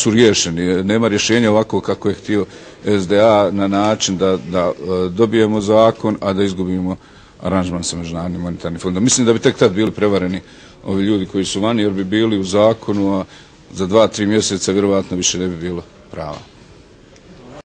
su riješeni. Nema rješenja ovako kako je htio SDA na način da, da e, dobijemo zakon, a da izgubimo aranžman sa Međunarodnim monetarnim fondom. Mislim da bi tek tad bili prevareni ovi ljudi koji su vani, jer bi bili u zakonu, a za dva, tri mjeseca vjerovatno više ne bi bilo prava.